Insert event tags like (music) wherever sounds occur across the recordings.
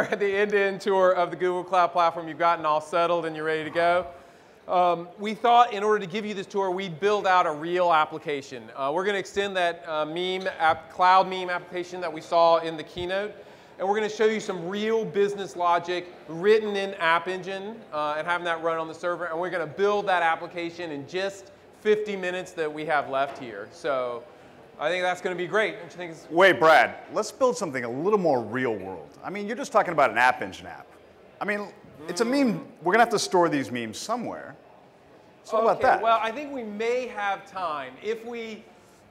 we're at the end-to-end tour of the Google Cloud Platform. You've gotten all settled and you're ready to go. Um, we thought in order to give you this tour, we'd build out a real application. Uh, we're going to extend that uh, meme app, cloud meme application that we saw in the keynote, and we're going to show you some real business logic written in App Engine uh, and having that run on the server. And we're going to build that application in just 50 minutes that we have left here. So I think that's going to be great. Don't you think? It's Wait, Brad, let's build something a little more real world. I mean, you're just talking about an App Engine app. I mean, it's a meme. We're going to have to store these memes somewhere. So how about that? Well, I think we may have time if we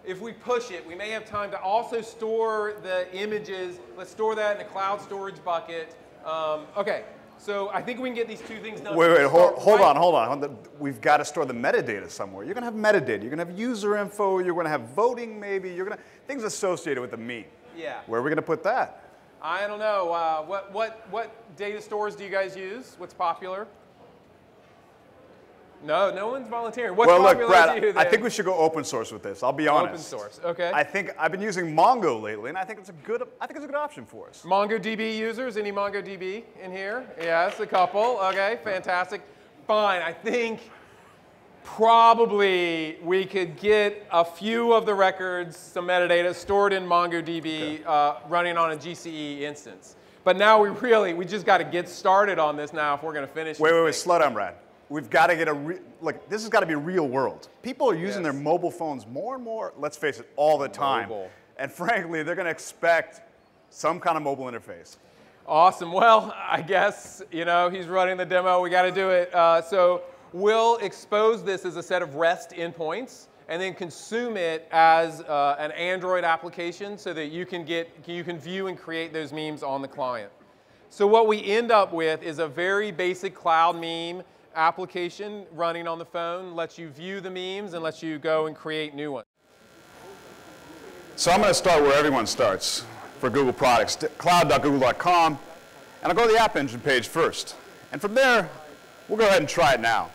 if we push it. We may have time to also store the images. Let's store that in a cloud storage bucket. Um, okay, so I think we can get these two things done. Wait, wait, hold, hold right- on, hold on. Hold on. We've got to store the metadata somewhere. You're going to have metadata. You're going to have user info. You're going to have voting, maybe. You're going to things associated with the meme. Yeah. Where are we going to put that? I don't know. Uh, what what what data stores do you guys use? What's popular? No, no one's volunteering. What's well, look, Brad, I think we should go open source with this. I'll be honest. Open source, okay. I think I've been using Mongo lately, and I think it's a good. I think it's a good option for us. MongoDB users? Any MongoDB in here? Yes, a couple. Okay, fantastic. Fine. I think probably we could get a few of the records, some metadata stored in MongoDB, uh, running on a GCE instance. But now we really, we just got to get started on this now if we're going to finish. Wait, this wait, wait. thing. Slow down, Brad. We've got to get a re- look. This has got to be real world. People are using Yes. their mobile phones more and more. Let's face it, all the time. Mobile. And frankly, they're going to expect some kind of mobile interface. Awesome. Well, I guess, you know, he's running the demo. We got to do it. Uh, so we'll expose this as a set of REST endpoints and then consume it as uh, an Android application so that you can get, you can view and create those memes on the client. So what we end up with is a very basic cloud meme application running on the phone, lets you view the memes and lets you go and create new ones. So I'm going to start where everyone starts for Google products, cloud.google.com, and I'll go to the App Engine page first. And from there, we'll go ahead and try it now.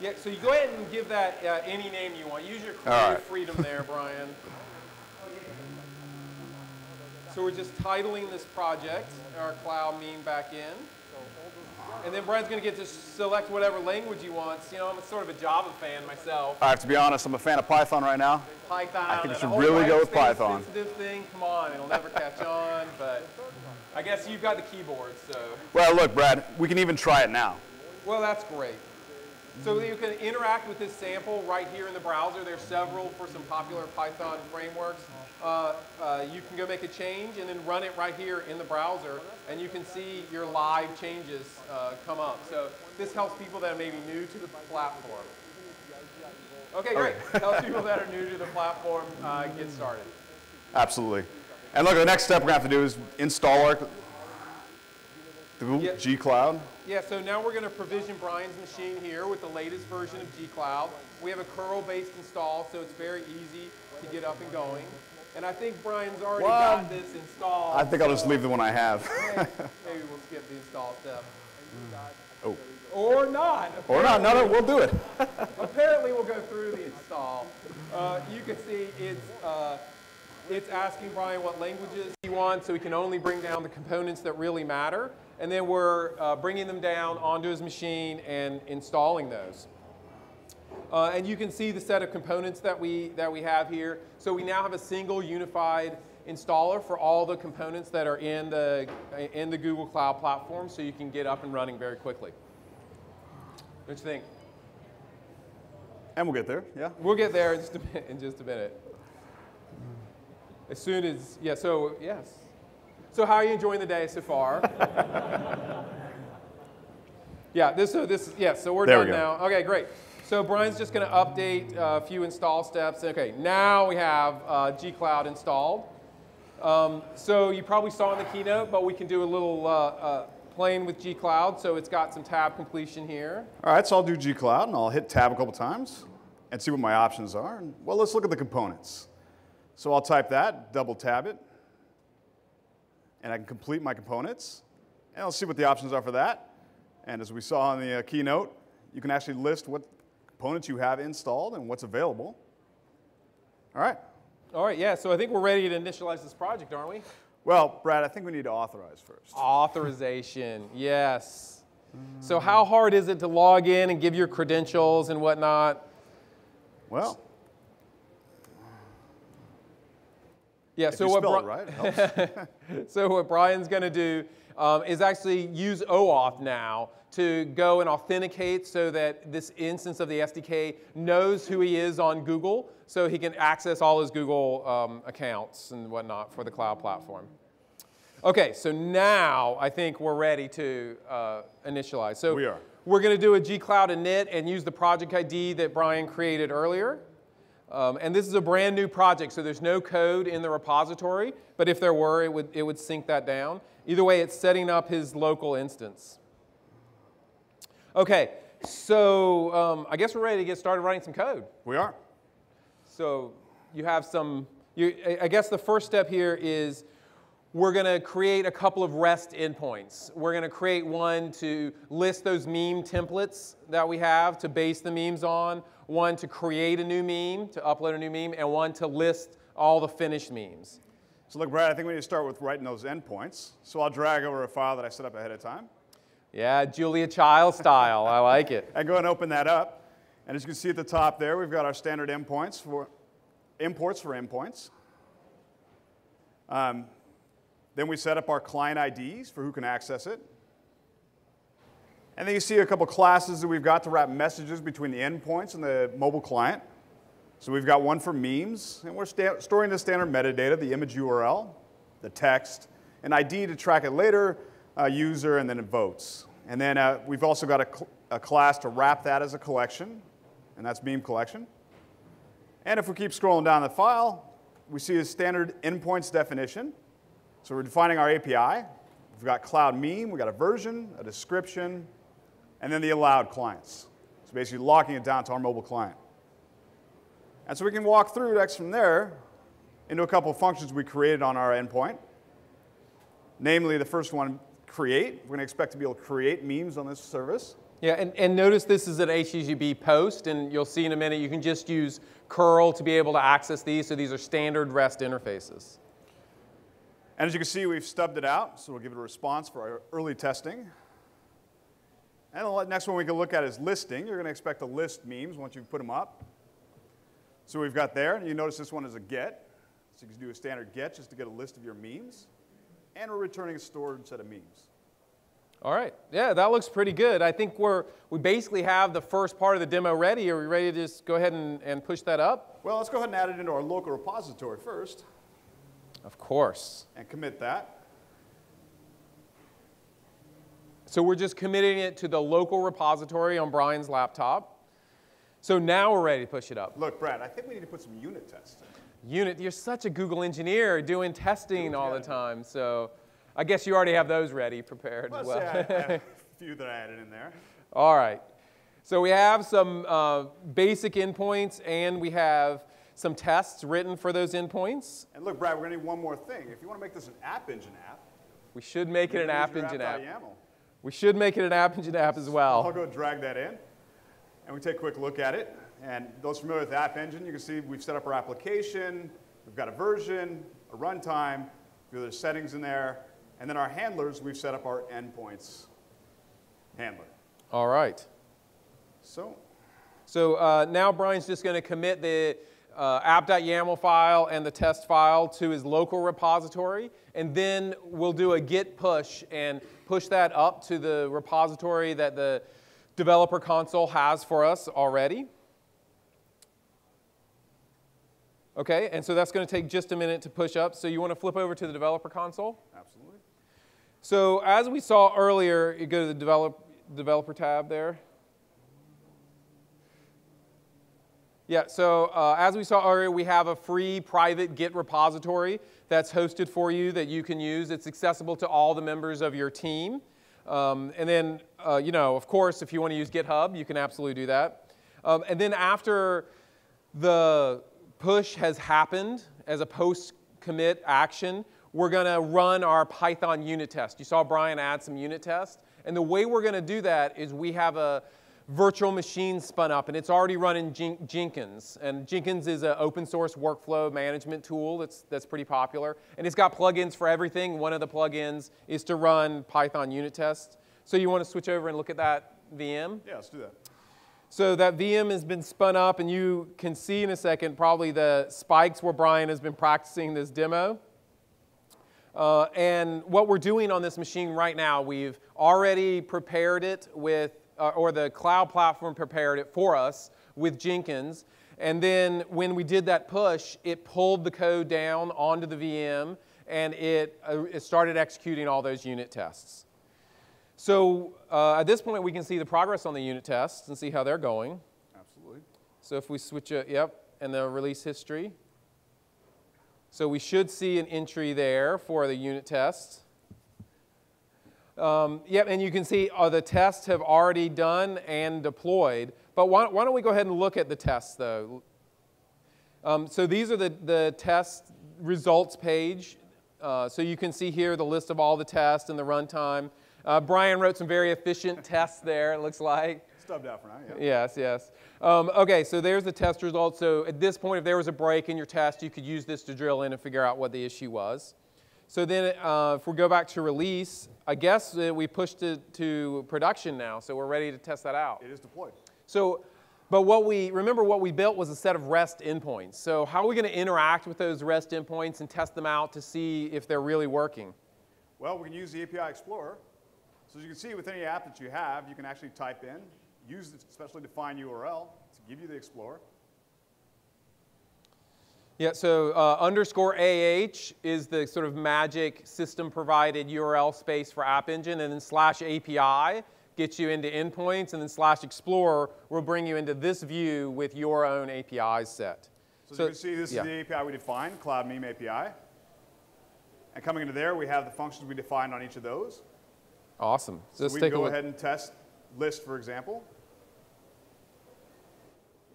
Yeah, so you go ahead and give that uh, any name you want. Use your creative right. freedom there, Brian. So we're just titling this project, our cloud meme backend. And then Brian's going to get to select whatever language he wants. You know, I'm sort of a Java fan myself. I have to be honest, I'm a fan of Python right now. Python. I think you should really go with Python. Sensitive thing. Come on, it'll never catch on. But I guess you've got the keyboard, so. Well, look, Brad, we can even try it now. Well, that's great. So you can interact with this sample right here in the browser. There's several for some popular Python frameworks. Uh, uh, you can go make a change and then run it right here in the browser, and you can see your live changes uh, come up. So this helps people that may be new to the platform. Okay, great. helps people that are new to the platform uh, get started. Absolutely. And look, the next step we're going to have to do is install our the Yeah. gCloud. Yeah, so now we're going to provision Brian's machine here with the latest version of gCloud. We have a curl-based install, so it's very easy to get up and going. And I think Brian's already Well, got this installed. I think I'll just leave the one I have. Maybe we'll skip the install step. oh. Or not. Or not, no, no, we'll do it. (laughs) Apparently, we'll go through the install. Uh, you can see it's, uh, it's asking Brian what languages he wants, so he can only bring down the components that really matter. And then we're uh, bringing them down onto his machine and installing those. Uh, and you can see the set of components that we, that we have here. So we now have a single unified installer for all the components that are in the, in the Google Cloud Platform, so you can get up and running very quickly. What you think? And we'll get there, yeah. We'll get there in just a, in just a minute. As soon as, yeah, so, yes. So how are you enjoying the day so far? (laughs) yeah, this, so this, yeah, so we're There done go. now. Okay, great. So Brian's just gonna update uh, a few install steps. Okay, now we have uh, gCloud installed. Um, so you probably saw in the keynote, but we can do a little uh, uh, playing with gCloud. So it's got some tab completion here. All right, so I'll do gCloud, and I'll hit tab a couple times and see what my options are. And, well, let's look at the components. So I'll type that, double tab it, and I can complete my components. And I'll see what the options are for that. And as we saw in the uh, keynote, you can actually list what components you have installed and what's available. All right. All right, yeah, so I think we're ready to initialize this project, aren't we? Well, Brad, I think we need to authorize first. Authorization, yes. So how hard is it to log in and give your credentials and whatnot? Well, Yeah, if so what, Bri- right, (laughs) so what Brian's going to do um, is actually use OAuth now to go and authenticate so that this instance of the SDK knows who he is on Google so he can access all his Google um, accounts and whatnot for the cloud platform. Okay, so now I think we're ready to uh, initialize. So We are. We're going to do a gcloud init and use the project ID that Brian created earlier. Um, and this is a brand new project, so there's no code in the repository, but if there were, it would, it would sync that down. Either way, it's setting up his local instance. Okay, so um, I guess we're ready to get started writing some code. we are. So you have some, you, I- I guess the first step here is we're going to create a couple of REST endpoints. We're going to create one to list those meme templates that we have to base the memes on, one to create a new meme, to upload a new meme, and one to list all the finished memes. So look, Brad, I think we need to start with writing those endpoints. So I'll drag over a file that I set up ahead of time. Yeah, Julia Child style. I like it. (laughs) I go ahead and open that up. And as you can see at the top there, we've got our standard endpoints for imports for endpoints. Um, then we set up our client IDs for who can access it. And then you see a couple classes that we've got to wrap messages between the endpoints and the mobile client. So we've got one for memes, and we're sta- storing the standard metadata, the image URL, the text, an ID to track it later, user, and then it votes. And then uh, we've also got a, cl- a class to wrap that as a collection, and that's meme collection. And if we keep scrolling down the file, we see a standard endpoints definition. So we're defining our API. We've got cloud meme, we've got a version, a description, and then the allowed clients. So basically locking it down to our mobile client. And so we can walk through next from there into a couple of functions we created on our endpoint. Namely, the first one, create. We're going to expect to be able to create memes on this service. Yeah, and, and notice this is an HTTP post, and you'll see in a minute you can just use curl to be able to access these. So these are standard REST interfaces. And as you can see, we've stubbed it out, so we'll give it a response for our early testing. And the next one we can look at is listing. You're going to expect to list memes once you put them up. So we've got there, and you notice this one is a get. So you can do a standard get just to get a list of your memes. And we're returning a stored set of memes. All right. Yeah, that looks pretty good. I think we're we basically have the first part of the demo ready. Are we ready to just go ahead and, and push that up? Well, let's go ahead and add it into our local repository first Of course. and commit that. So we're just committing it to the local repository on Brian's laptop. So now we're ready to push it up. Look, Brad, I think we need to put some unit tests in. Unit, you're such a Google engineer doing testing all the time. So I guess you already have those ready, prepared Let's as well. say I, I have (laughs) a few that I added in there. All right. So we have some uh, basic endpoints and we have some tests written for those endpoints. And look, Brad, we're going to need one more thing. If you want to make this an App Engine app, We should make it an App Engine app. We should make it an App Engine app as well. I'll go drag that in, and we take a quick look at it. And those familiar with App Engine, you can see we've set up our application, we've got a version, a runtime, a few other settings in there, and then our handlers, we've set up our endpoints handler. All right. So So uh, now Brian's just going to commit the uh, app.yaml file and the test file to his local repository, and then we'll do a git push and push that up to the repository that the developer console has for us already. Okay, and so that's going to take just a minute to push up. So you want to flip over to the developer console? absolutely. So as we saw earlier, you go to the develop, developer tab there. Yeah, so uh, as we saw earlier, we have a free private Git repository that's hosted for you that you can use. It's accessible to all the members of your team. Um, and then, uh, you know, of course, if you want to use GitHub, you can absolutely do that. Um, and then after the push has happened as a post commit action, we're going to run our Python unit test. You saw Brian add some unit tests. And the way we're going to do that is we have a virtual machine spun up, and it's already running Jen- Jenkins. And Jenkins is an open source workflow management tool that's, that's pretty popular. And it's got plugins for everything. One of the plugins is to run Python unit tests. So you want to switch over and look at that VM? Yeah, let's do that. So that VM has been spun up, and you can see in a second probably the spikes where Brian has been practicing this demo. Uh, and what we're doing on this machine right now, we've already prepared it with, uh, or the cloud platform prepared it for us with Jenkins. And then when we did that push, it pulled the code down onto the VM and it, uh, it started executing all those unit tests. So uh, at this point, we can see the progress on the unit tests and see how they're going. Absolutely. So if we switch it, yep, and the release history. So we should see an entry there for the unit tests. Um, yep, and you can see uh, the tests have already done and deployed. But why, why don't we go ahead and look at the tests, though? Um, so these are the, the test results page. Uh, so you can see here the list of all the tests and the runtime. Uh, Brian wrote some very efficient (laughs) tests there, it looks like. Stubbed out for now, yeah. Yes, yes. Um, okay, so there's the test results. So at this point, if there was a break in your test, you could use this to drill in and figure out what the issue was. So then uh, if we go back to release, I guess we pushed it to production now, so we're ready to test that out. It is deployed. So, but what we, remember what we built was a set of REST endpoints. So how are we going to interact with those REST endpoints and test them out to see if they're really working? Well, we can use the API Explorer. So as you can see, with any app that you have, you can actually type in, use the specially defined URL to give you the Explorer. Yeah, so uh, underscore AH is the sort of magic system provided URL space for App Engine, and then slash API gets you into endpoints, and then slash Explorer will bring you into this view with your own APIs set. So, so you can see, this yeah. is the API we defined, Cloud Meme API. And coming into there, we have the functions we defined on each of those. Awesome. So, so we can go ahead and test list, for example.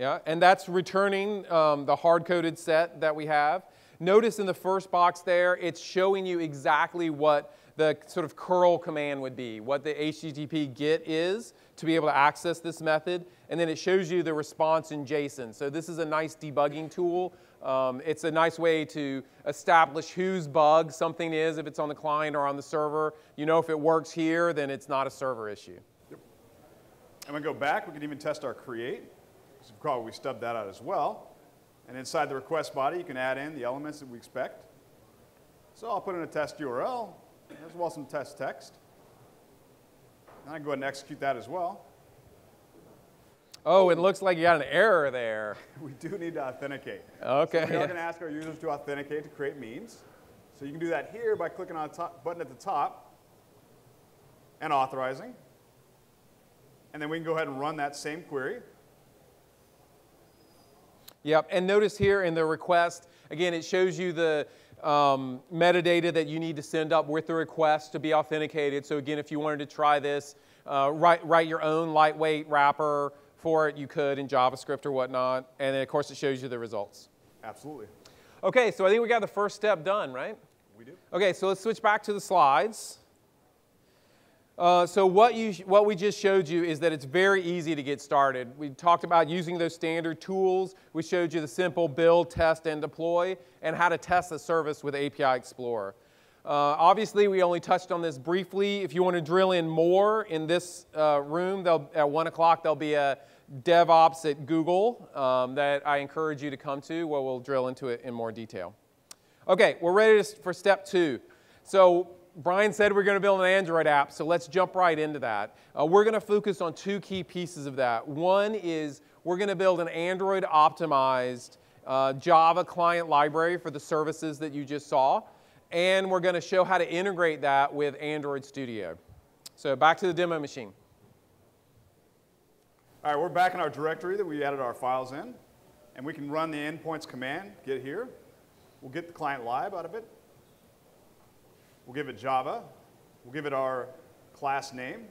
Yeah, and that's returning um, the hard-coded set that we have. Notice in the first box there, it's showing you exactly what the sort of curl command would be, what the HTTP GET is to be able to access this method, and then it shows you the response in JSON. So this is a nice debugging tool. Um, it's a nice way to establish whose bug something is, if it's on the client or on the server. You know if it works here, then it's not a server issue. Yep. And we go back, we can even test our create. So probably we stubbed that out as well. And inside the request body, you can add in the elements that we expect. So I'll put in a test URL, as well as some test text. And I can go ahead and execute that as well. Oh, it looks like you got an error there. (laughs) we do need to authenticate. Okay. So we are going to ask our users to authenticate to create means. So you can do that here by clicking on the button at the top and authorizing. And then we can go ahead and run that same query. Yep, and notice here in the request, again, it shows you the um, metadata that you need to send up with the request to be authenticated. So again, if you wanted to try this, uh, write, write your own lightweight wrapper for it, you could in JavaScript or whatnot. And then, of course, it shows you the results. Absolutely. Okay, so I think we got the first step done, right? We do. Okay, so let's switch back to the slides. Uh, so what, you, what we just showed you is that it's very easy to get started. We talked about using those standard tools. We showed you the simple build, test, and deploy, and how to test the service with API Explorer. Uh, obviously, we only touched on this briefly. If you want to drill in more in this uh, room, at 1 o'clock there'll be a DevOps at Google um, that I encourage you to come to where we'll drill into it in more detail. Okay, we're ready for step two. So Brian said we're going to build an Android app, so let's jump right into that. Uh, we're going to focus on two key pieces of that. One is we're going to build an Android optimized uh, Java client library for the services that you just saw, and we're going to show how to integrate that with Android Studio. So back to the demo machine. All right, we're back in our directory that we added our files in, and we can run the endpoints command, get here. We'll get the client lib out of it. We'll give it Java. We'll give it our class name.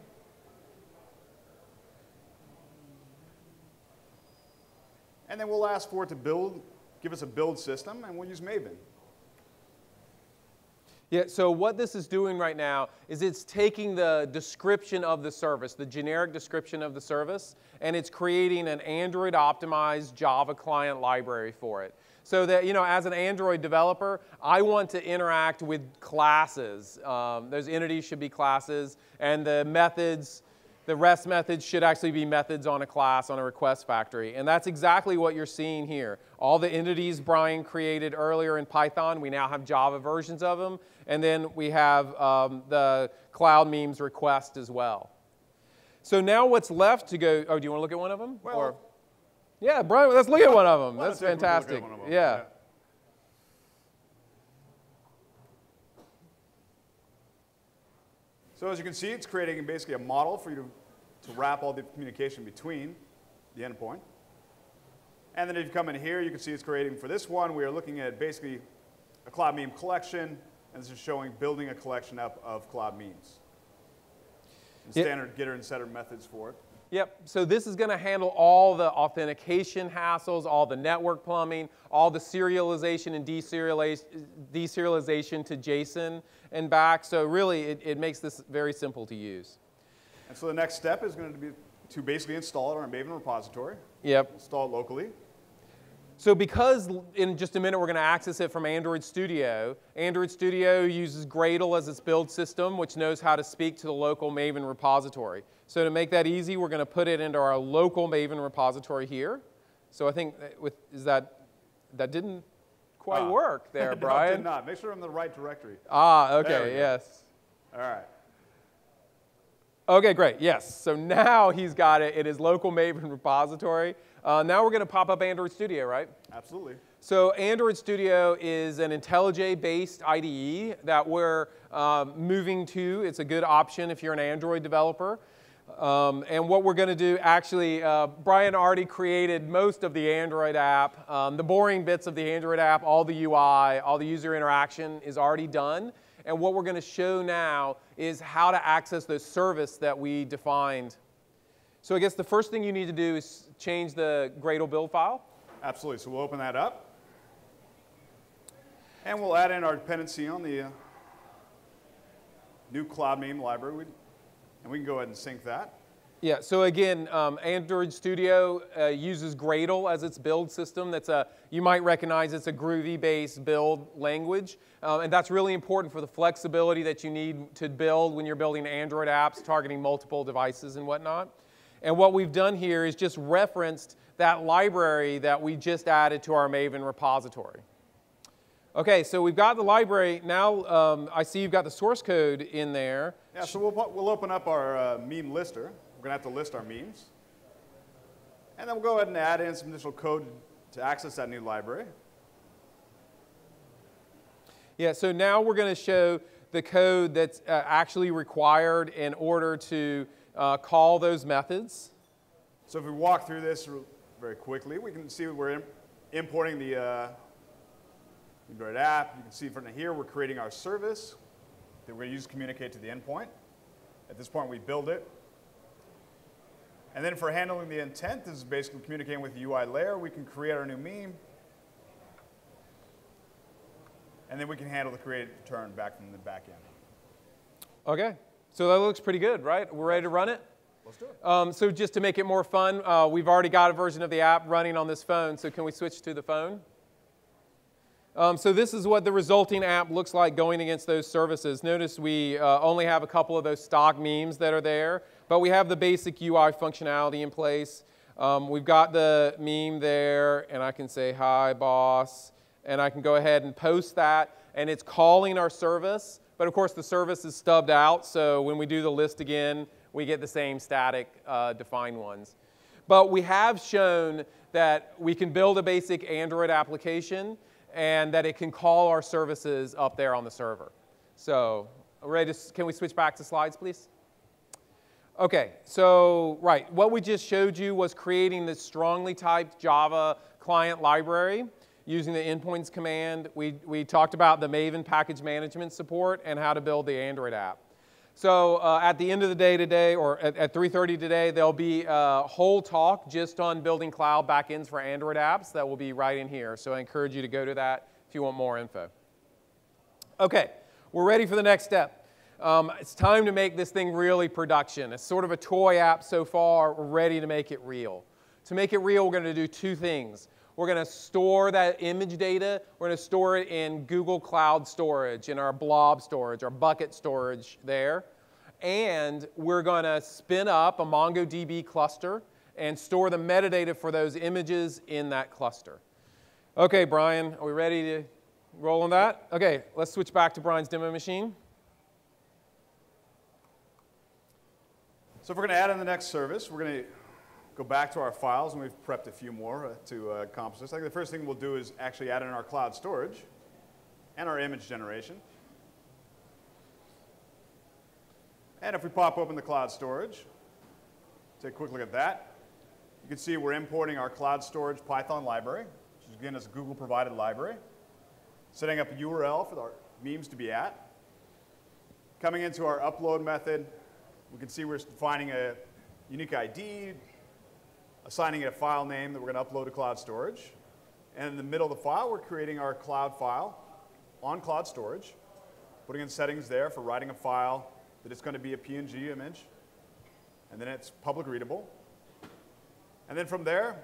And then we'll ask for it to build, give us a build system, and we'll use Maven. Yeah, so what this is doing right now is it's taking the description of the service, the generic description of the service, and it's creating an Android optimized Java client library for it. So that, you know, as an Android developer, I want to interact with classes. Um, those entities should be classes, and the methods, the REST methods should actually be methods on a class on a request factory. And that's exactly what you're seeing here. All the entities Brian created earlier in Python, we now have Java versions of them. And then we have um, the Cloud Memes request as well. So now what's left to go, oh, do you want to look at one of them? Well, or, yeah, Brian, let's look at one of them. Why That's you take a look at fantastic. them? Yeah. So as you can see, it's creating basically a model for you to, to wrap all the communication between the endpoint. And then if you come in here, you can see it's creating, for this one, we are looking at basically a cloud meme collection, and this is showing building a collection up of cloud memes. And Yeah. standard getter and setter methods for it. Yep, so this is going to handle all the authentication hassles, all the network plumbing, all the serialization and deserialization to JSON and back. So really, it, it makes this very simple to use. And so the next step is going to be to basically install it on our Maven repository, Yep. install it locally. So because in just a minute we're going to access it from Android Studio, Android Studio uses Gradle as its build system, which knows how to speak to the local Maven repository. So to make that easy, we're going to put it into our local Maven repository here. So I think that with is that that didn't quite Ah. work (laughs) there, no, it Brian. did not. Make sure I'm in the right directory. Ah, okay, yes. All right. Okay, great. Yes. So now he's got it in his local Maven repository. Uh, now we're going to pop up Android Studio, right? Absolutely. So Android Studio is an IntelliJ-based IDE that we're um, moving to. It's a good option if you're an Android developer. Um, and what we're going to do, actually, uh, Brian already created most of the Android app. Um, the boring bits of the Android app, all the UI, all the user interaction is already done. And what we're going to show now is how to access the service that we defined. So I guess the first thing you need to do is change the Gradle build file. Absolutely. So we'll open that up. And we'll add in our dependency on the uh, new Cloud Meme library. We- And we can go ahead and sync that. Yeah, so again, um, Android Studio uh, uses Gradle as its build system. That's a, you might recognize it's a Groovy-based build language. Um, and that's really important for the flexibility that you need to build when you're building Android apps targeting multiple devices and whatnot. And what we've done here is just referenced that library that we just added to our Maven repository. Okay, so we've got the library. Now um, I see you've got the source code in there. Yeah, so we'll, we'll open up our uh, meme lister. We're going to have to list our memes. And then we'll go ahead and add in some additional code to access that new library. Yeah, so now we're going to show the code that's uh, actually required in order to uh, call those methods. So if we walk through this very quickly, we can see we're im- importing the Android app. You can see from here we're creating our service that we're going to use to communicate to the endpoint. At this point, we build it. And then for handling the intent, this is basically communicating with the UI layer. We can create our new meme. And then we can handle the create return back from the back end. Okay, so that looks pretty good, right? We're ready to run it? Let's do it. Um, so just to make it more fun, uh, we've already got a version of the app running on this phone, so can we switch to the phone? Um, so this is what the resulting app looks like going against those services. Notice we uh, only have a couple of those stock memes that are there, but we have the basic UI functionality in place. Um, we've got the meme there, and I can say, hi, boss, and I can go ahead and post that, and it's calling our service, but of course the service is stubbed out, so when we do the list again, we get the same static uh, defined ones. But we have shown that we can build a basic Android application and that it can call our services up there on the server. So, ready to, can we switch back to slides, please? Okay, so, right, what we just showed you was creating this strongly typed Java client library using the endpoints command. We, we talked about the Maven package management support and how to build the Android app. So uh, at the end of the day today, or at, at 3.30 today, there'll be a whole talk just on building cloud backends for Android apps that will be right in here. So I encourage you to go to that if you want more info. Okay, we're ready for the next step. Um, it's time to make this thing really production. It's sort of a toy app so far. We're ready to make it real. To make it real, we're going to do two things. We're going to store that image data. We're going to store it in Google Cloud Storage, in our blob storage, our bucket storage there. And we're going to spin up a MongoDB cluster and store the metadata for those images in that cluster. Okay, Brian, are we ready to roll on that? Okay, let's switch back to Brian's demo machine. So if we're going to add in the next service, we're going to go back to our files, and we've prepped a few more uh, to uh, accomplish this. I think the first thing we'll do is actually add in our cloud storage and our image generation. And if we pop open the cloud storage, take a quick look at that. You can see we're importing our cloud storage Python library, which is again is a Google provided library. Setting up a URL for our memes to be at. Coming into our upload method, we can see we're defining a unique ID, assigning it a file name that we're going to upload to cloud storage. And in the middle of the file, we're creating our cloud file on cloud storage, putting in settings there for writing a file that it's going to be a PNG image, and then it's public readable. And then from there,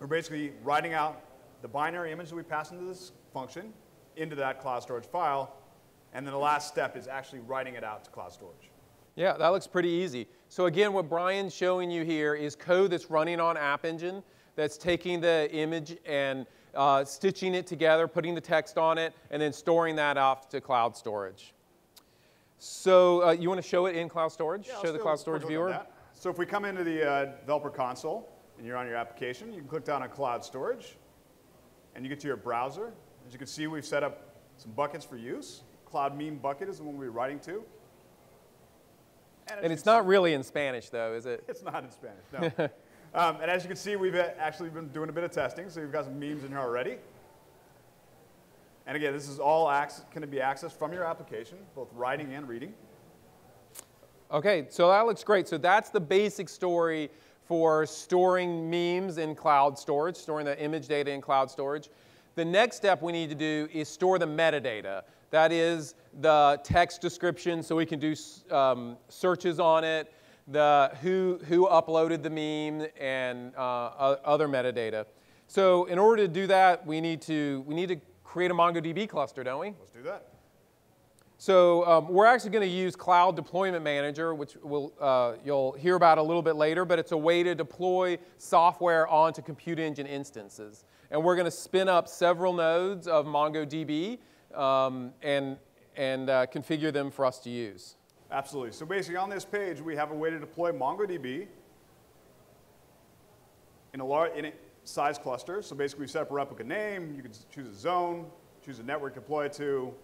we're basically writing out the binary image that we pass into this function into that cloud storage file, and then the last step is actually writing it out to cloud storage. Yeah, that looks pretty easy. So again, what Brian's showing you here is code that's running on App Engine that's taking the image and uh, stitching it together, putting the text on it, and then storing that off to cloud storage. So uh, you want to show it in cloud storage? Yeah, show the cloud storage viewer? So if we come into the uh, developer console and you're on your application, you can click down on cloud storage and you get to your browser. As you can see, we've set up some buckets for use. Cloud meme bucket is the one we're writing to. And, and it's not see, really in Spanish, though, is it? It's not in Spanish, no. (laughs) um, and as you can see, we've actually been doing a bit of testing, so we've got some memes in here already. And again, this is all can be accessed from your application, both writing and reading. Okay, so that looks great. So that's the basic story for storing memes in cloud storage, storing the image data in cloud storage. The next step we need to do is store the metadata. That is the text description so we can do um, searches on it, the who, who uploaded the meme, and uh, other metadata. So in order to do that, we need to, we need to create a MongoDB cluster, don't we? Let's do that. So um, we're actually going to use Cloud Deployment Manager, which we'll, uh, you'll hear about a little bit later, but it's a way to deploy software onto Compute Engine instances. And we're going to spin up several nodes of MongoDB um, and, and uh, configure them for us to use. Absolutely. So basically on this page, we have a way to deploy MongoDB in a, large, in a size cluster. So basically we set up a replica name, you can choose a zone, choose a network to deploy it to,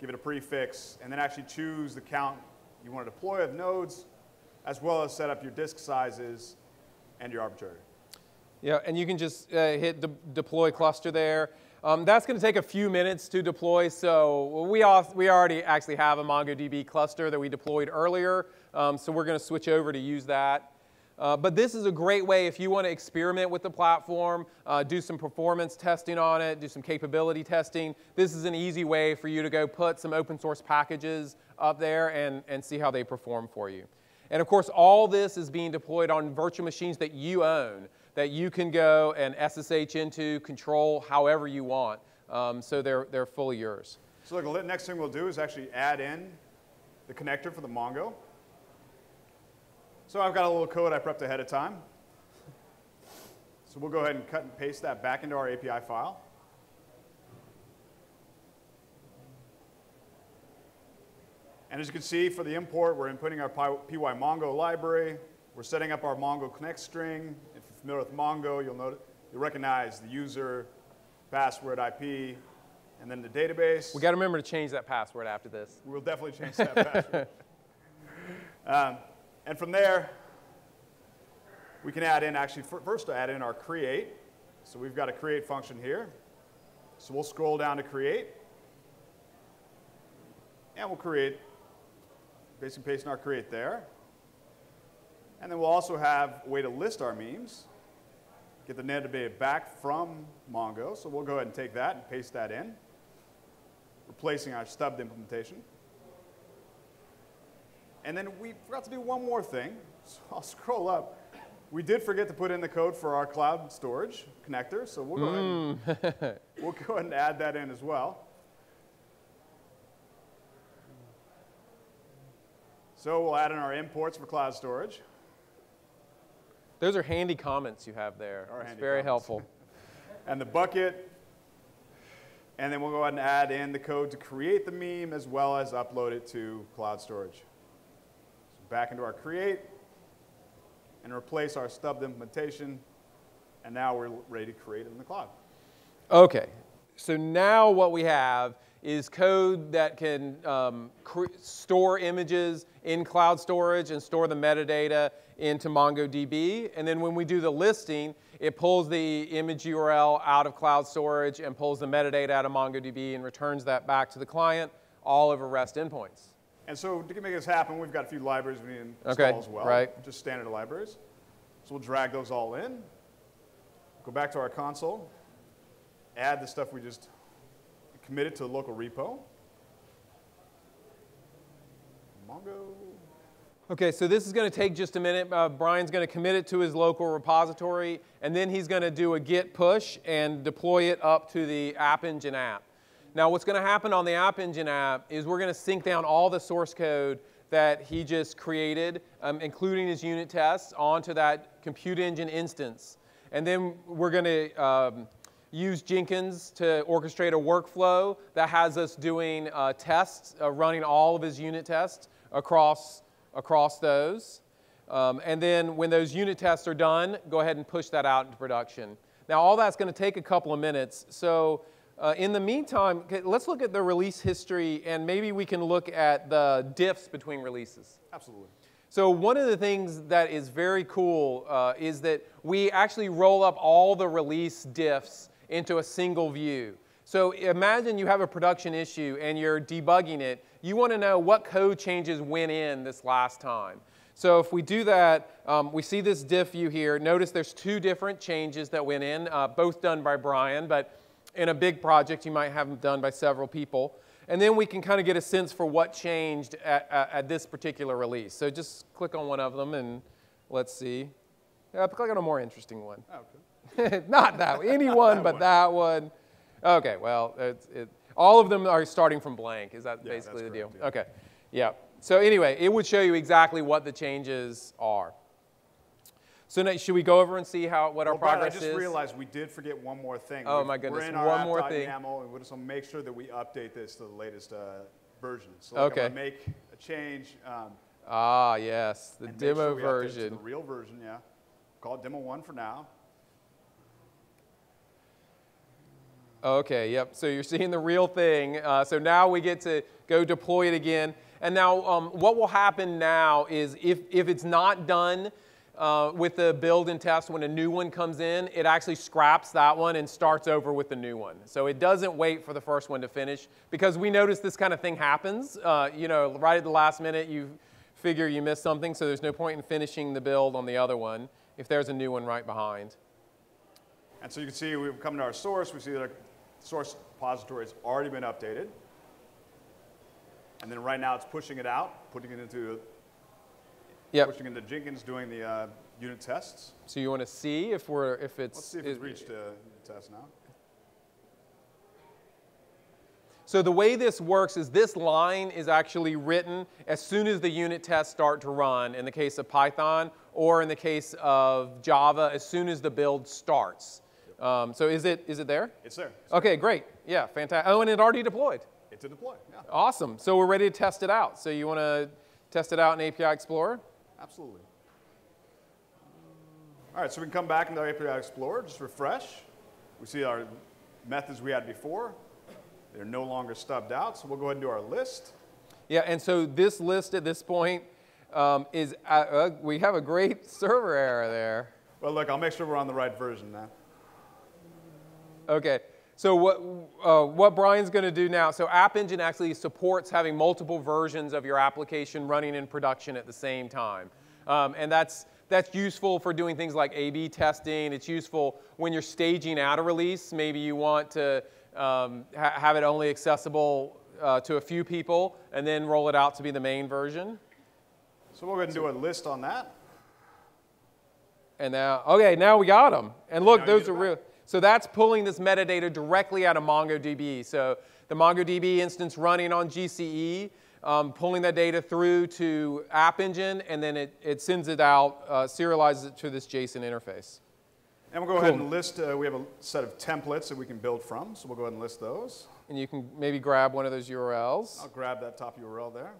give it a prefix, and then actually choose the count you want to deploy of nodes, as well as set up your disk sizes and your arbitrary. Yeah, and you can just uh, hit de deploy cluster there. Um, that's going to take a few minutes to deploy, so we, we already actually have a MongoDB cluster that we deployed earlier, um, so we're going to switch over to use that. Uh, but this is a great way if you want to experiment with the platform, uh, do some performance testing on it, do some capability testing. This is an easy way for you to go put some open source packages up there and, and see how they perform for you. And of course, all this is being deployed on virtual machines that you own that you can go and SSH into, control however you want. Um, so they're, they're fully yours. So the next thing we'll do is actually add in the connector for the Mongo. So I've got a little code I prepped ahead of time. So we'll go ahead and cut and paste that back into our API file. And as you can see, for the import, we're inputting our pymongo library. We're setting up our Mongo connect string If you're familiar with Mongo, you'll, note, you'll recognize the user, password, IP, and then the database. We got to remember to change that password after this. We'll definitely change that password. (laughs) Um, and from there, we can add in, actually, first to add in our create. So we've got a create function here. So we'll scroll down to create. And we'll create, basically pasting our create there. And then we'll also have a way to list our memes get the metadata back from Mongo. So we'll go ahead and take that and paste that in. replacing our stubbed implementation. And then we forgot to do one more thing. (laughs) So I'll scroll up. We did forget to put in the code for our cloud storage connector, so we'll go, mm. ahead, and, (laughs) we'll go ahead and add that in as well. So we'll add in our imports for cloud storage. Those are handy comments you have there. It's very comments. helpful. (laughs) and the bucket. And then we'll go ahead and add in the code to create the meme as well as upload it to cloud storage. So back into our create and replace our stubbed implementation. And now we're ready to create it in the cloud. Okay. So now what we have is code that can um, store images in cloud storage and store the metadata into MongoDB. And then when we do the listing, it pulls the image URL out of cloud storage and pulls the metadata out of MongoDB and returns that back to the client, all over REST endpoints. And so to make this happen, we've got a few libraries we need to install okay, as well. Right. Just standard libraries. So we'll drag those all in, go back to our console, add the stuff we just committed to the local repo. Mongo. Okay, so this is going to take just a minute. Uh, Brian's going to commit it to his local repository, and then he's going to do a git push and deploy it up to the App Engine app. Now, what's going to happen on the App Engine app is we're going to sync down all the source code that he just created, um, including his unit tests, onto that Compute Engine instance. And then we're going to um, use Jenkins to orchestrate a workflow that has us doing uh, tests, uh, running all of his unit tests across, across those. Um, and then when those unit tests are done, go ahead and push that out into production. Now, all that's going to take a couple of minutes. So uh, in the meantime, let's look at the release history and maybe we can look at the diffs between releases. Absolutely. So one of the things that is very cool uh, is that we actually roll up all the release diffs into a single view. So imagine you have a production issue and you're debugging it. You want to know what code changes went in this last time. So if we do that, um, we see this diff view here. Notice there's two different changes that went in, uh, both done by Brian, but in a big project, you might have them done by several people. And then we can kind of get a sense for what changed at, at, at this particular release. So just click on one of them and let's see. Yeah, click on a more interesting one. Okay. (laughs) Not that one. Any one (laughs) but that one. Okay, well, it's it, all of them are starting from blank. Is that yeah, basically the deal? Yeah. Okay, yeah. So anyway, it would show you exactly what the changes are. So now, should we go over and see how what our well, progress is? I just is? realized we did forget one more thing. Oh We've, my goodness, we're in one our more thing. YAML, and we just want to make sure that we update this to the latest uh, version. So like okay. I'm make a change. Um, ah, yes, the demo sure version. the real version, yeah. Call it demo one for now. Okay, yep. So you're seeing the real thing. Uh, so now we get to go deploy it again. And now um, what will happen now is if, if it's not done uh, with the build and test when a new one comes in, it actually scraps that one and starts over with the new one. So it doesn't wait for the first one to finish because we notice this kind of thing happens. Uh, you know, right at the last minute, you figure you missed something, so there's no point in finishing the build on the other one if there's a new one right behind. And so you can see we've come to our source. We see that source repository has already been updated. And then right now it's pushing it out, putting it into, yep. pushing into Jenkins, doing the uh, unit tests. So you want to see if we're if it's let's see if it's reached a test now. So the way this works is this line is actually written as soon as the unit tests start to run in the case of Python, or in the case of Java, as soon as the build starts. Um, so is it, is it there? It's there. It's okay, great. Yeah, fantastic. Oh, and it already deployed. It's a deploy, yeah. Awesome. So we're ready to test it out. So you want to test it out in API Explorer? Absolutely. All right, so we can come back into our API Explorer, just refresh. We see our methods we had before. They're no longer stubbed out, so we'll go ahead and do our list. Yeah, and so this list at this point um, is, uh, uh, we have a great (laughs) server error there. Well, look, I'll make sure we're on the right version now. Okay. So what, uh, what Brian's going to do now, so App Engine actually supports having multiple versions of your application running in production at the same time. Um, and that's, that's useful for doing things like A-B testing. It's useful when you're staging out a release. Maybe you want to um, ha have it only accessible uh, to a few people and then roll it out to be the main version. So we'll go ahead and do a list on that. And now, okay, now we got them. And look, Now those are real. So that's pulling this metadata directly out of MongoDB. So the MongoDB instance running on GCE, um, pulling that data through to App Engine, and then it, it sends it out, uh, serializes it to this JSON interface. And we'll go ahead and list, uh, we have a set of templates that we can build from, so we'll go ahead and list those. And you can maybe grab one of those URLs. I'll grab that top URL there.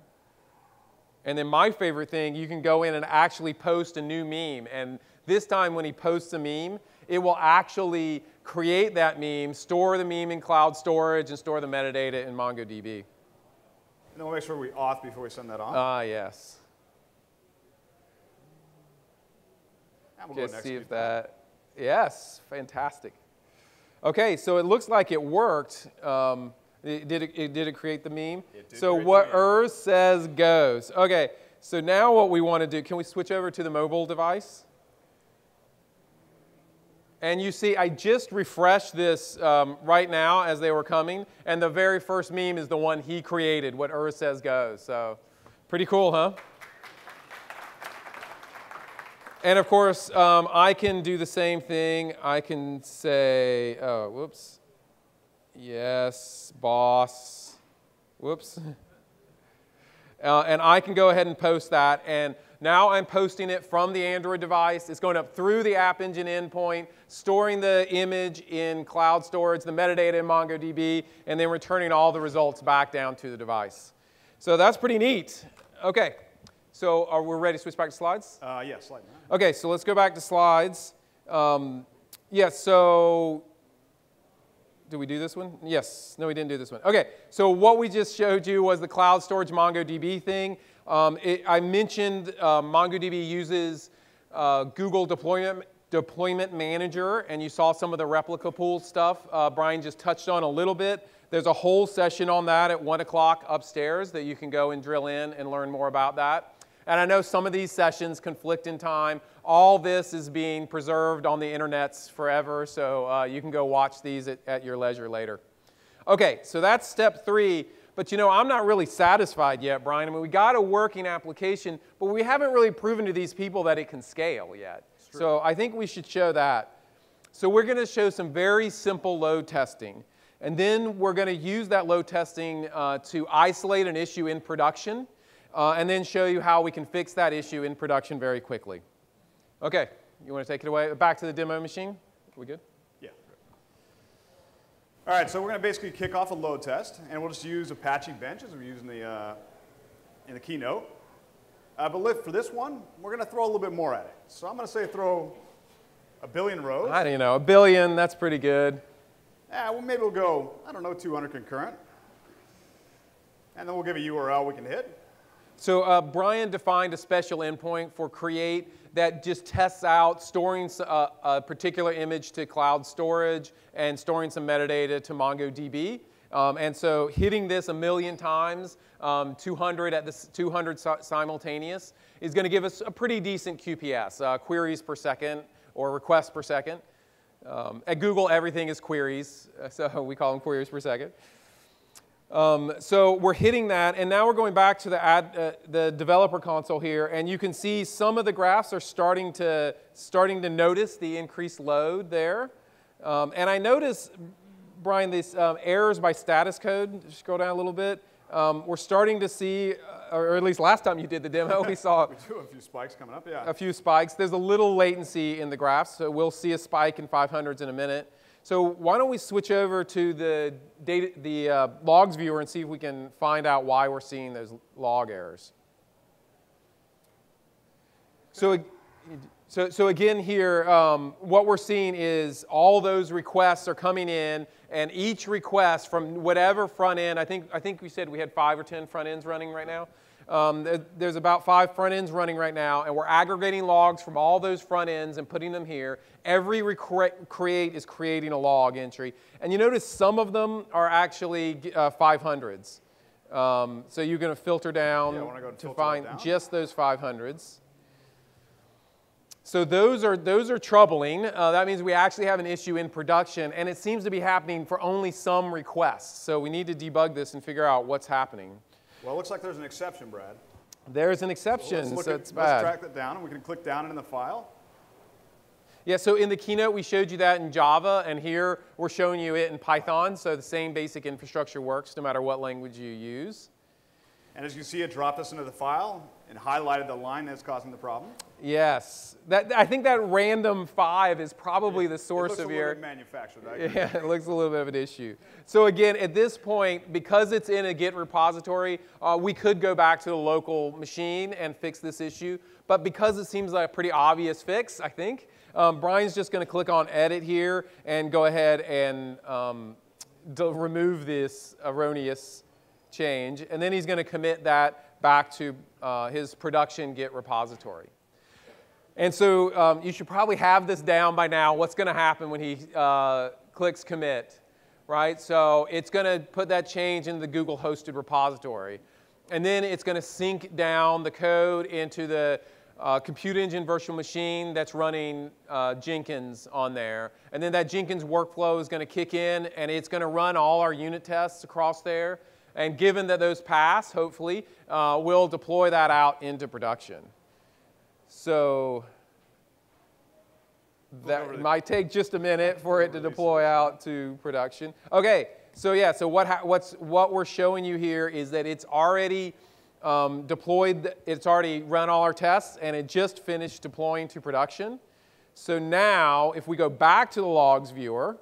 And then my favorite thing, you can go in and actually post a new meme. And this time when he posts a meme, it will actually create that meme, store the meme in cloud storage, and store the metadata in MongoDB. And then we'll make sure we auth before we send that off. Ah, yes. and we'll Just see if that, yes, fantastic. Okay, so it looks like it worked. Um, it- did, it, it- did it create the meme? It did so what. Earth says goes. Okay, so now what we want to do, can we switch over to the mobile device? And you see, I just refreshed this um, right now as they were coming, and the very first meme is the one he created, what Earth says goes. So pretty cool, huh? And of course, um, I can do the same thing. I can say, oh, whoops. Yes, boss. Whoops. (laughs) Uh, and I can go ahead and post that. And now I'm posting it from the Android device. It's going up through the App Engine endpoint, storing the image in cloud storage, the metadata in MongoDB, and then returning all the results back down to the device. So that's pretty neat. Okay, so are we ready to switch back to slides? Uh, yeah, slide. Okay, so let's go back to slides. Um, yes, so did we do this one? Yes. No, we didn't do this one. Okay, so what we just showed you was the cloud storage MongoDB thing. Um, it, I mentioned uh, MongoDB uses uh, Google Deployment, Deployment Manager, and you saw some of the replica pool stuff. Uh, Brian just touched on a little bit. There's a whole session on that at 1 o'clock upstairs that you can go and drill in and learn more about that. And I know some of these sessions conflict in time. All this is being preserved on the internets forever, so uh, you can go watch these at, at your leisure later. Okay, so that's step three. But you know, I'm not really satisfied yet, Brian. I mean, we got a working application, but we haven't really proven to these people that it can scale yet. So I think we should show that. So we're going to show some very simple load testing. And then we're going to use that load testing uh, to isolate an issue in production, uh, and then show you how we can fix that issue in production very quickly. Okay, you want to take it away? Back to the demo machine? We good? Yeah. All right, so we're going to basically kick off a load test, and we'll just use Apache Bench as we use in the, uh, in the keynote. Uh, but for this one, we're going to throw a little bit more at it. So I'm going to say throw a billion rows. I don't know, a billion, that's pretty good. Yeah, well, maybe we'll go, I don't know, 200 concurrent. And then we'll give a URL we can hit. So uh, Brian defined a special endpoint for create that just tests out storing s- uh, a particular image to cloud storage and storing some metadata to MongoDB. Um, and so hitting this a million times, um, 200 at this 200 si- simultaneous, is going to give us a pretty decent QPS, uh, queries per second or requests per second. Um, at Google, everything is queries, (laughs) so we call them queries per second. Um, so we're hitting that, and now we're going back to the, ad, uh, the developer console here, and you can see some of the graphs are starting to, starting to notice the increased load there. Um, and I notice, Brian, these um, errors by status code, just scroll down a little bit, um, we're starting to see, uh, or at least last time you did the demo, we saw (laughs) We a few spikes coming up, yeah. a few spikes. There's a little latency in the graphs, so we'll see a spike in 500s in a minute. So why don't we switch over to the, data, the uh, logs viewer and see if we can find out why we're seeing those log errors. So, so, so again here, um, what we're seeing is all those requests are coming in, and each request from whatever front end, I think, I think we said we had five or 10 front ends running right now. Um, there's about five front ends running right now, and we're aggregating logs from all those front ends and putting them here. Every create is creating a log entry. And you notice some of them are actually uh, 500s. Um, so you're going to filter down Yeah, to filter find down. just those 500s. So those are, those are troubling. Uh, that means we actually have an issue in production, and it seems to be happening for only some requests. So we need to debug this and figure out what's happening. Well, it looks like there's an exception, Brad. There's an exception, Let's, so at- it's let's track that down, and we can click down in the file. Yeah, so in the keynote, we showed you that in Java, and here we're showing you it in Python. So the same basic infrastructure works no matter what language you use. And as you can see, it dropped us into the file and highlighted the line that's causing the problem. Yes, that, I think that random five is probably the source of your. manufactured. I. Yeah, it looks a little bit of an issue. So again, at this point, because it's in a Git repository, uh, we could go back to the local machine and fix this issue. But because it seems like a pretty obvious fix, I think, um, Brian's just going to click on Edit here and go ahead and um, remove this erroneous change. And then he's going to commit that back to uh, his production Git repository. And so um, you should probably have this down by now. What's going to happen when he uh, clicks commit, right? So it's going to put that change into the Google hosted repository. And then it's going to sync down the code into the uh, compute engine virtual machine that's running uh, Jenkins on there. And then that Jenkins workflow is going to kick in and it's going to run all our unit tests across there. And given that those pass, hopefully, uh, we'll deploy that out into production. So that might take just a minute for it to deploy out to production. Okay, so yeah, so what, ha- what's, what we're showing you here is that it's already um, deployed, it's already run all our tests, and it just finished deploying to production. So now, if we go back to the logs viewer,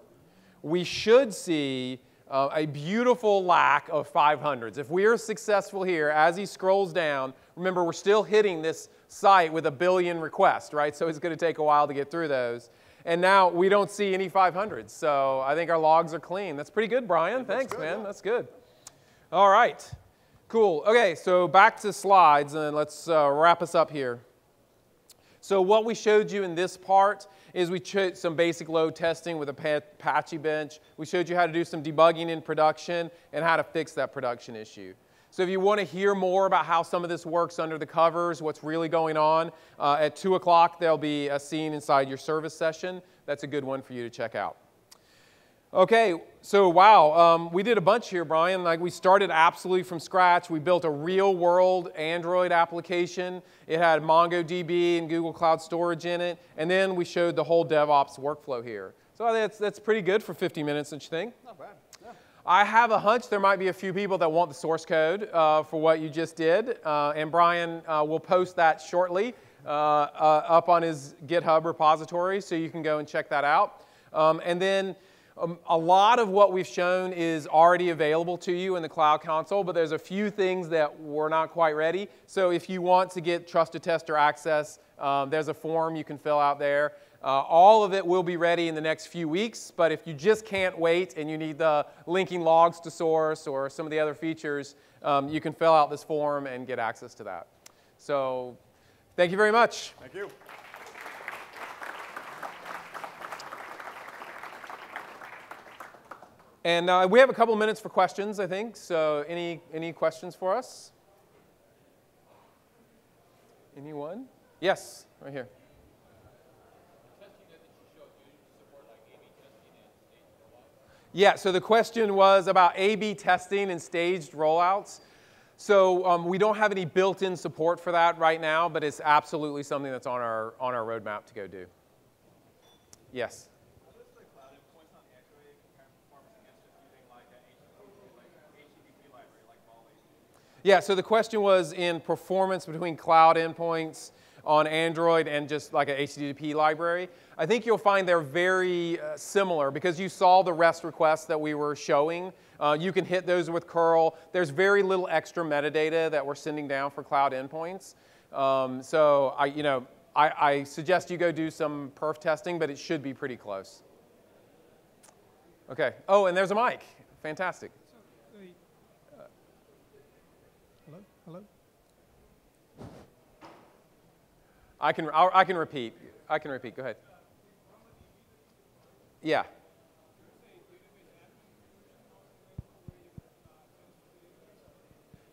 we should see uh, a beautiful lack of 500s. If we are successful here, as he scrolls down, remember we're still hitting this site with a billion requests, right? So it's going to take a while to get through those. And now we don't see any 500s. So I think our logs are clean. That's pretty good, Brian. Thanks, good, man. yeah. That's good. All right. Cool. Okay, so back to slides, and let's uh, wrap us up here. So what we showed you in this part is we showed some basic load testing with a Apache bench. We showed you how to do some debugging in production and how to fix that production issue. So if you want to hear more about how some of this works under the covers, what's really going on, uh, at 2 o'clock there'll be a scene inside your service session. That's a good one for you to check out. Okay, so wow, um, we did a bunch here, Brian. Like we started absolutely from scratch. We built a real-world Android application. It had MongoDB and Google Cloud Storage in it, and then we showed the whole DevOps workflow here. So that's that's pretty good for 50 minutes, don't you think? Not bad. Yeah. I have a hunch there might be a few people that want the source code uh, for what you just did, uh, and Brian uh, will post that shortly uh, uh, up on his GitHub repository, so you can go and check that out. Um, and then um, a lot of what we've shown is already available to you in the Cloud Console, but there's a few things that were not quite ready. So if you want to get Trusted Tester access, um, there's a form you can fill out there. Uh, all of it will be ready in the next few weeks, but if you just can't wait and you need the linking logs to source or some of the other features, um, you can fill out this form and get access to that. So thank you very much. Thank you. And uh, we have a couple minutes for questions, I think. So any, any questions for us? Anyone? Yes, right here. Yeah, so the question was about A-B testing and staged rollouts. So um, we don't have any built-in support for that right now, but it's absolutely something that's on our, on our roadmap to go do. Yes? Yeah, so the question was in performance between cloud endpoints on Android and just like a HTTP library. I think you'll find they're very uh, similar because you saw the REST requests that we were showing. Uh, you can hit those with curl. There's very little extra metadata that we're sending down for cloud endpoints. Um, so I, you know, I, I suggest you go do some perf testing, but it should be pretty close. Okay. Oh, and there's a mic. Fantastic. I can, I'll, I can repeat. I can repeat. Go ahead. Yeah.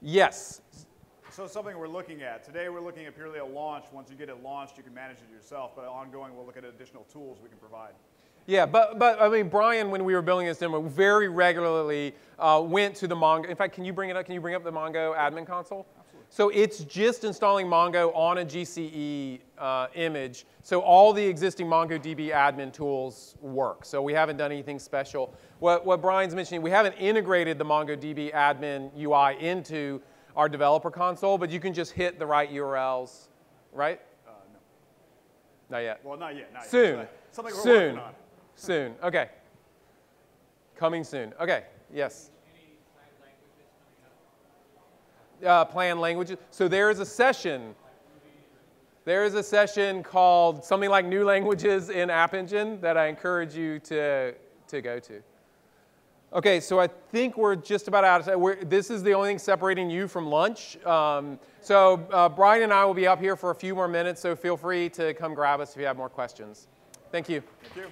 Yes. So something we're looking at. Today we're looking at purely a launch. Once you get it launched, you can manage it yourself. But ongoing, we'll look at additional tools we can provide. Yeah, but, but I mean, Brian, when we were building this demo, very regularly uh, went to the Mongo. In fact, can you bring it up? Can you bring up the Mongo admin console? So it's just installing Mongo on a GCE uh, image. So all the existing MongoDB admin tools work. So we haven't done anything special. What, what Brian's mentioning, we haven't integrated the MongoDB admin UI into our developer console, but you can just hit the right URLs, right? Uh, no. Not yet. Well, not yet. Not Soon. Yet. Something we're soon. working on. Soon. Okay. Coming soon. Okay. Yes. Uh, plan languages. So there is a session. There is a session called something like New Languages in App Engine that I encourage you to, to go to. Okay, so I think we're just about out of time. We're, this is the only thing separating you from lunch. Um, so uh, Brian and I will be up here for a few more minutes, so feel free to come grab us if you have more questions. Thank you. Thank you.